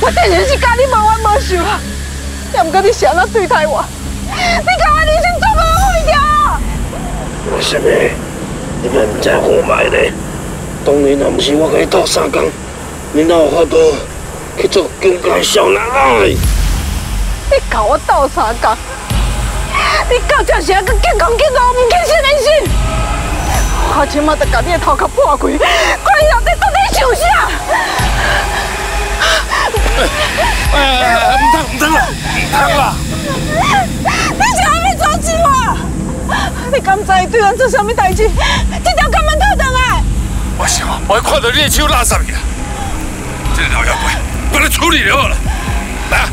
我当然是家你无冤无仇啊！也唔过你是安怎对待我？你把我人生怎么毁掉？为什么？你们唔知好卖咧？当年若不是我甲你斗三工，你哪有法度去做警界小男孩？你教我斗三工，你到这时啊，佮见公见母，唔见心连心。我即马得甲你的头壳破开，看你内底到底想啥？哎哎哎！唔通唔通啦，唔通啦！你是还没抓住我？你敢知对咱做什么代志？这条根本套上来。我想，我看到你的手拉上去了，这个老妖怪，把他处理了好了。来，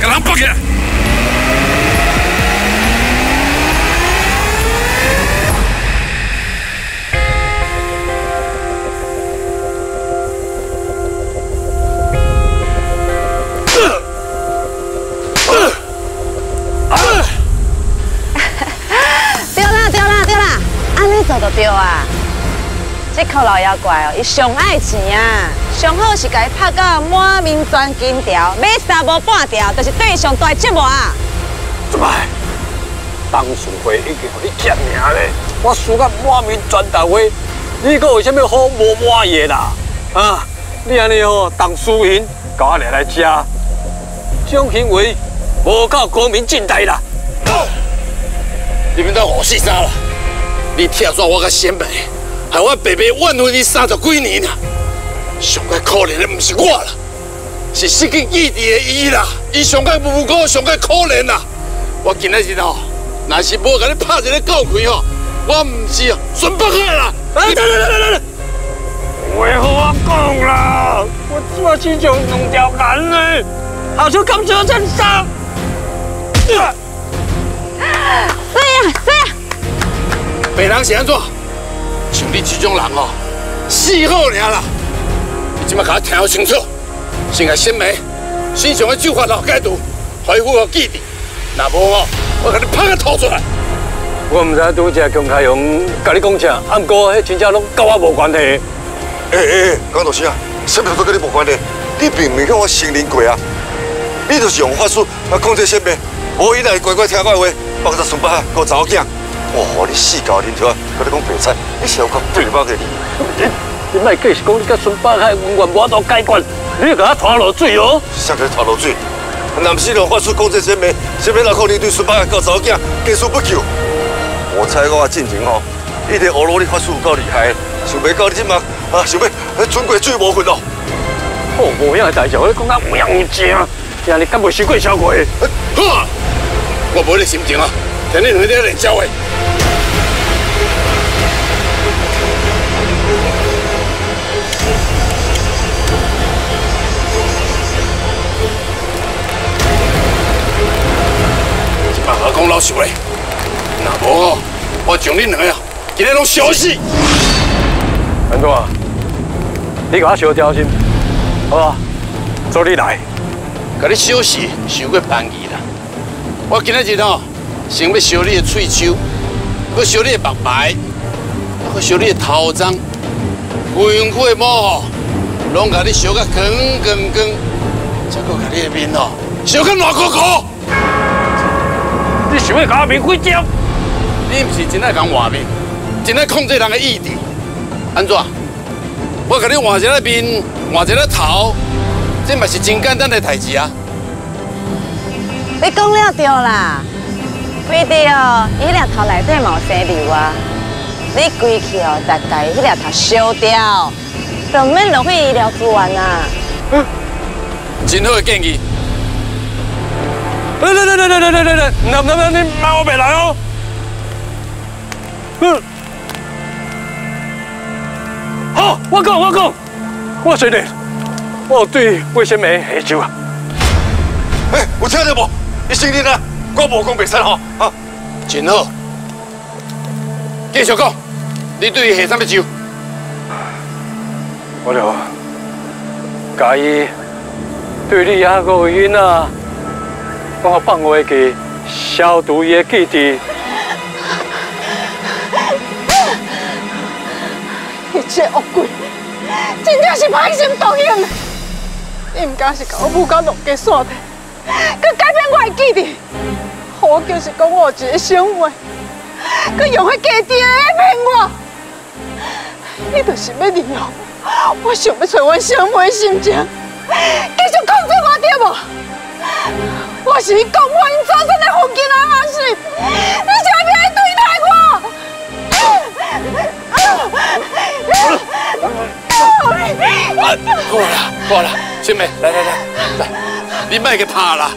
给人绑起来。这颗老妖怪哦，伊上爱钱啊，上好是甲伊拍到满面钻金条，买三无半条，就是对伊上大折磨啊！怎么？当初会已经互你见命咧，我输到满面全大花，你搁有啥物好无满意啦？啊！你安尼哦，当输赢，甲我来来吃，这种行为无够光明正大啦！你们当何事啥啦？你拆穿我甲先妹，害我白白怨恨你三十几年啦！上该可怜的不是我啦，是失去义弟的伊啦！伊上该无辜，上该可怜啦！我今仔日哦，若是无甲你拍一个够开哦，我唔是哦，孙北海啦！来来来来来来！为何我讲啦？我做起就弄条眼呢，好像感觉真伤。对呀对呀，别人是安怎？像你这种人哦，死好尔啦！你今麦甲我听好清楚，先甲新梅，身上的酒法老解毒，恢复好记忆。若无哦，我甲你拍个吐出来！我唔知拄只姜开勇甲你讲啥，啊，不过迄真正拢甲我无关系。诶诶诶，江老师啊，什么都跟你无关系，你并未向我承认过啊！你就是用法术啊控制先辈，无伊来乖乖听我的话，帮助孙伯海给我查某囝。哇，你死搞恁条，跟你讲白菜，你是有够对目的你。你你莫计是讲你甲孙伯海恩怨无法度解决，你甲我拖落水哦！啥叫拖落水？若不是用法术控制先辈，先辈哪可能对孙伯海搞查某囝见死不救？我猜我进前吼，一定俄罗斯法术够厉害，想要到你即马啊，想要存过最无份咯。好无影的代志，我讲啊有样有正，今日敢袂受过消过？好，我无你心情啊，听你两个在教话。即摆我讲老实话，若无哦，我将恁两个今日拢烧死。安怎？你甲我小条心，好啊，做你来。甲你烧死，伤过便宜啦。我今日日哦，想要烧你的喙手，搁烧你的目白，搁烧你的头鬃，规身躯的毛吼，拢甲你烧甲光光光，再搁甲你的面哦，烧甲烂糊糊。你想要甲我面开焦？你毋是真爱讲画面，真爱控制人的意志，安怎？我甲你换一个面，换一个头，这嘛是真简单的代志啊！你讲了对啦，规定哦，伊俩头内底嘛有生瘤啊，你归去哦，大概迄俩头烧掉，就免浪费医疗资源啊。真好的建议。来来来来来来来来来，那那那你骂我别来哦。嗯。好，我讲我讲，我承认，我对魏先梅下手啊。哎，有听到无？你承认啊？我无讲袂使吼，啊，真好。继续讲，你对伊下什么手？我就介意对你遐个囡仔，我放话去消毒伊的记忆。你这恶鬼，真正是歹心动用的。你唔敢是甲我母到弄家耍的，佮改变我的记忆，我就是讲我有一个想法，佮用迄假爹来骗我。你就是要利用我想要找我想妹心情，继续控制我对无？我是你讲我因做出的福建人阿是，你何必来对待我？好啦，好啦，新妹，来来来来，你莫给拍啦，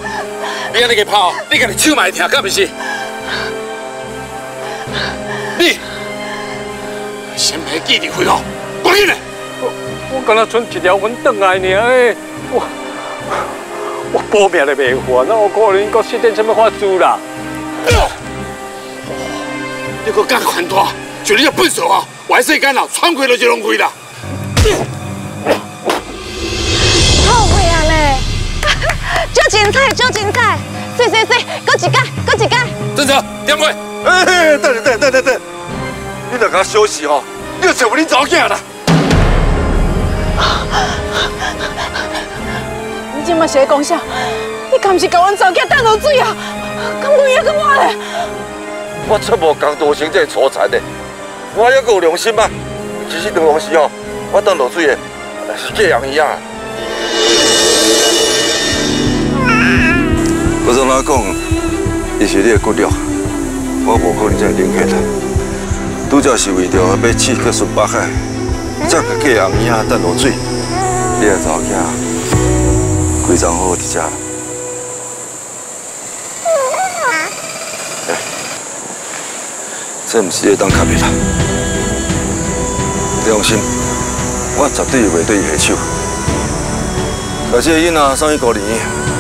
你安尼给拍，你家己手嘛会疼，敢不是？你，先别记忆恢复，赶紧来！我我敢若剩一条魂转来尔诶，我我保命都袂活，那我可能搁失点什么法子啦？你搁敢还大，就你这笨手啊！坏世间啊，穿开了就拢开啦！精彩，就精彩，水水水，搁一届，搁一届。正常，点过。哎，等等等等等等，你两家休息哦，你要找你早囝啦。你今麦是在讲啥？你敢不是甲阮查囝等落水啊？敢不也跟我嘞？我出无工多成这粗残的，我还阁有良心吗？其实当当时哦，我等落水的是这样一样。我怎哪讲？伊是你的骨肉，我无可能这样冷血啦。拄则是为着要刺去孙北海，才甲假红衣啊等落水。你个查某囝，规张好好伫遮。这不是咧当卡片啦，你放心，我绝对袂对伊下手。而且囡仔送去高年，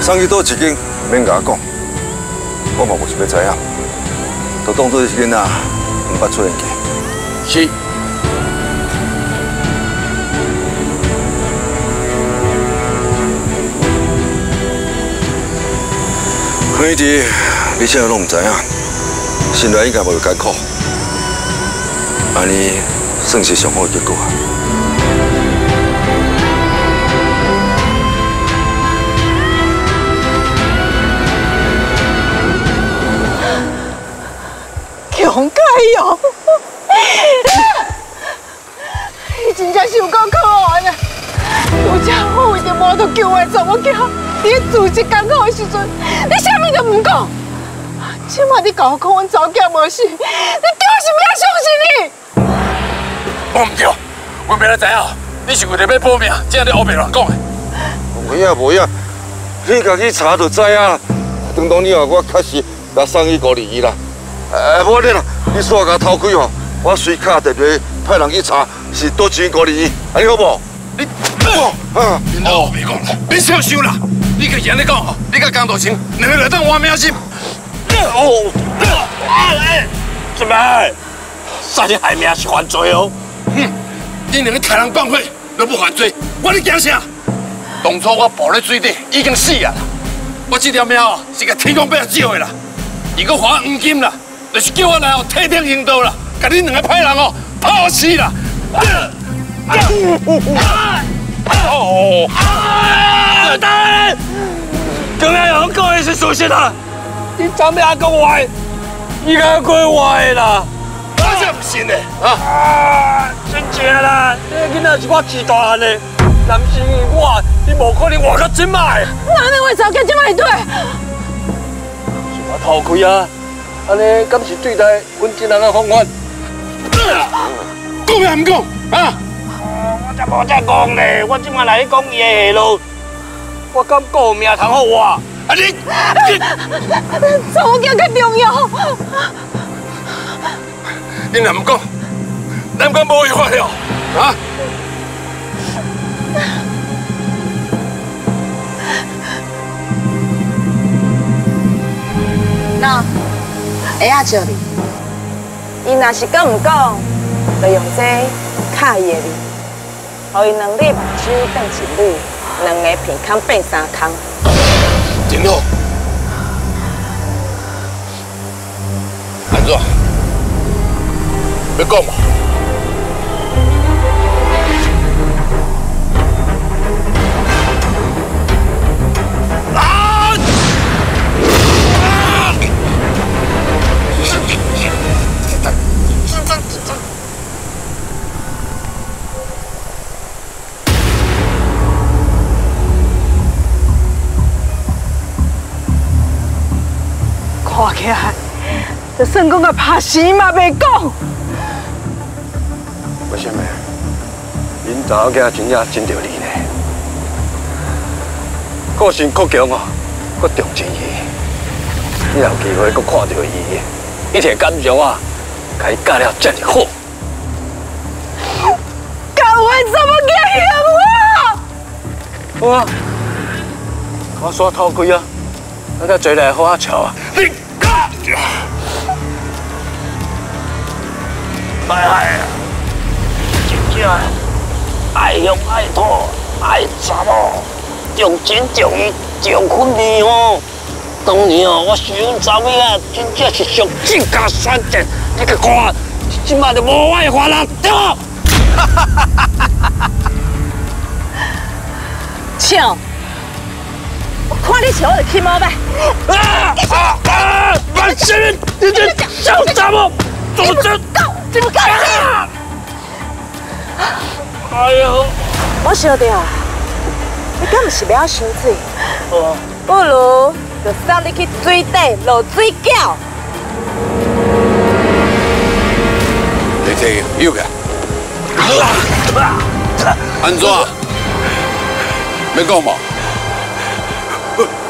送去倒一间，免甲我讲，我嘛无想要知影，都当做是囡仔唔捌出现过。是。可以的，你现在拢唔知影，心内应该无艰苦，安尼算是上好的结果。强查某囝，你做？这艰苦的时阵，你啥物都唔讲。即马你甲我讲阮查某囝无事，你叫我是要相信你？我唔对，我明仔知影，你是为了要保命，才在后面乱讲的。无影无影，你家去查就知影。当当你话我确实甲送去高丽啦。哎，无咧啦，你煞甲偷开哦，我随卡特别派人去查是倒一间高丽，安尼好无？你，啊，你在后面讲，你小心啦！你家己安尼讲，你甲江道清两个来当换命心。哦，哎，什么？杀人害命是犯罪哦！哼，你两个杀人放火都不犯罪，我咧惊啥？当初我抱在水底已经死啊啦！我这条命哦是甲天公伯借的啦，如果还黄金啦，就是叫我来哦替天行道啦，甲你两个歹人哦泡死啦！哦，大人，刚才有讲的是属实的，你怎么还讲坏？你敢讲坏啦？我才不信呢！啊，真正啦，这囡仔是我饲大汉的，男是我，你无可能活到这摆。哪能会查囝这么对？是我偷开啊！安尼敢是对待阮这人的方法？讲也唔讲啊！我才无再讲咧，我即马来讲伊的下路，我敢讲命通好活？啊你，你查某囝较重要。你若唔讲，咱敢无有法了啊！那会晓笑你，伊若是讲唔讲，就用这卡伊的字，互伊两日目睭变一缕，两个鼻孔变三孔。真好。安怎？要讲嘛？拖起来，就算讲个怕死嘛袂讲。为什么？恁查某囝真正真着你呢？个性够强哦，够重情义。你有机会够看到伊，一定感谢我，甲伊教了这么好。教我怎么教我？好啊，我耍头盔啊，大家坐来好啊瞧啊。哎呀，真正爱乡爱土爱查某，重情重义重婚礼哦。当年哦，我想查某啊，真正是上正家选择。你去看，今摆就无爱花人，对无？笑，我看你笑我就起毛呗。啊啊啊！万千，你这小杂毛，怎么这？够，怎么够啊！哎呦！我晓得啊，你敢不是要伤水？哦，不如就送你去水底落水饺。你听，有个安怎？要讲无？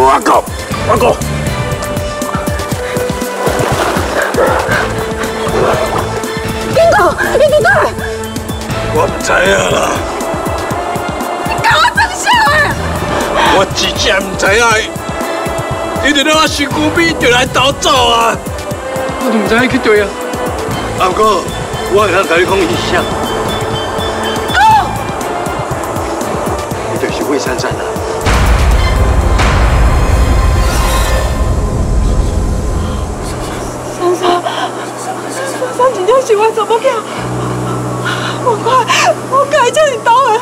位？我讲，我讲，警告，你伫倒来，我唔知影啦，教我真相啊！我真正唔知影。你哋我身躯边就来逃走啊！我唔知去对啊。阿哥，我会晓甲你讲一声。你就是魏珊！珊是我查某囝，我快，我快叫你倒来。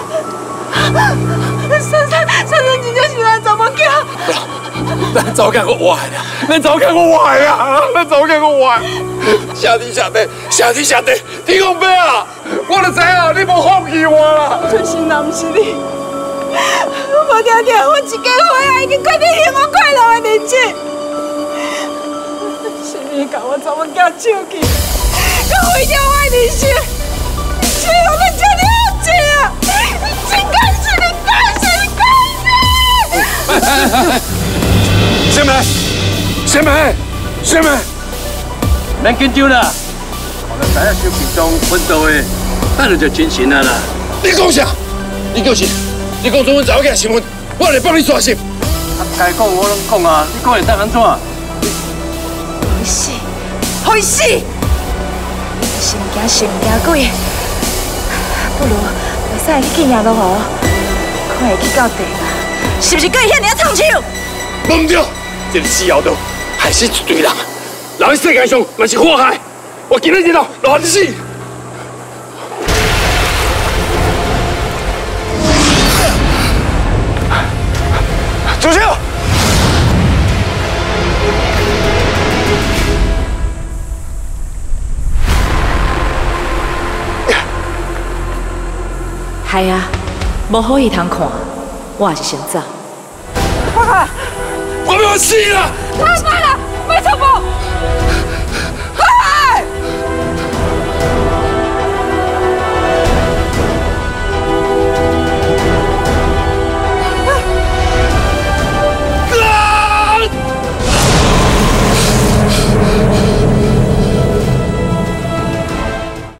珊珊，珊珊真正是我查某囝。咱早间我坏啦，咱早间我坏啊，咱早间我坏。下地下地，下地下地，天公伯啊！我就知啊，你无放弃我啦。可是若不是你，无条件我一家伙已经决定幸福快乐的日子。是你甲我查某囝抢去，甲毁掉我的人生，只有你这么好吃啊！真感谢你，感谢你，感谢你！小梅，小梅，小梅，免紧张啦，我知影小皮中奋斗的，等下就真神啊啦。你讲啥？你叫谁？你讲中阮查某囝新闻，我来帮你刷新。该讲我拢讲啊，你讲会当安怎？会死，会死！你是唔惊神唔惊鬼？不如袂使去见夜落河，看会去到地嘛？是不是跟遐尔啊唱手？唔对，这个死后头害死一堆人，人喺世界上嘛是祸害。我今日日头落你死。主席，系啊，无好意通看，我也是先走。爸爸，我要死啦！爸爸，没错不？